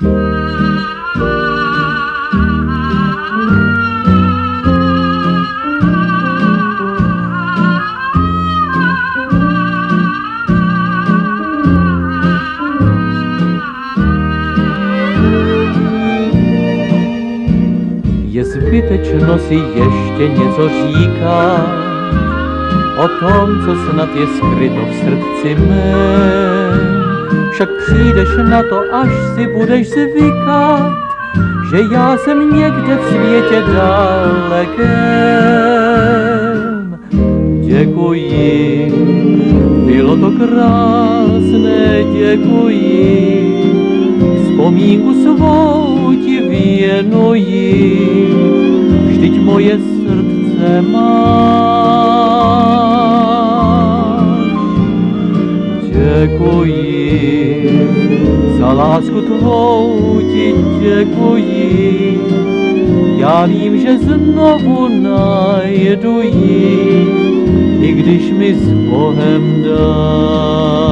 Je zbytečno si ještě něco říká o tom, co snad je skryto v srdci mém. Však přijdeš na to, až si budeš zvykat, že já jsem někde v světě dalekém. Děkuji, bylo to krásné, děkuji, vzpomínku svou ti věnuji, vždyť moje srdce máš. Děkuji, za lásku tvou ti děkuji, já vím, že znovu najdu ji, i když mi s Bohem dáš.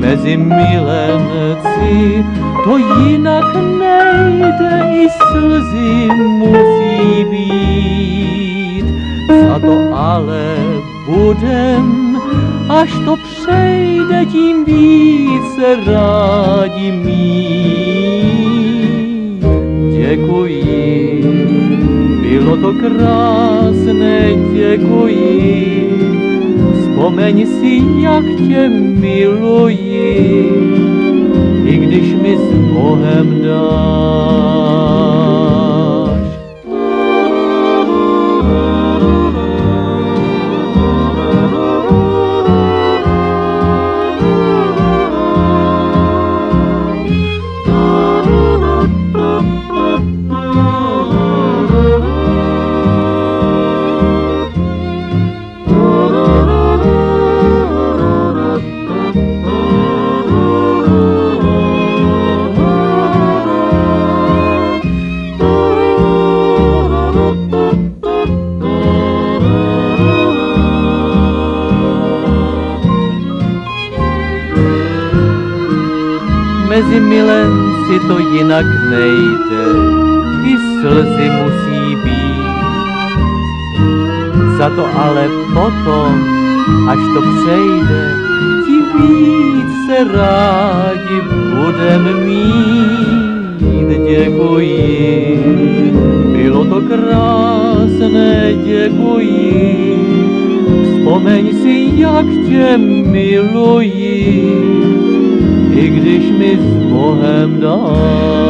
Mezi milenci to jinak nejde, i slzy musí být. Za to ale budem, až to přejde, tím více rádi mít. Děkuji, bylo to krásné, děkuji. Vzpomeň si, jak tě miluji, i když mi s Bohem dáš. Mezi milenci to jinak nejde, i slzy musí být. Za to ale potom, až to přejde, ti více rádi budem mít. Děkuji, bylo to krásné, děkuji. Vzpomeň si, jak tě miluji, i když mi s Bohem dáš.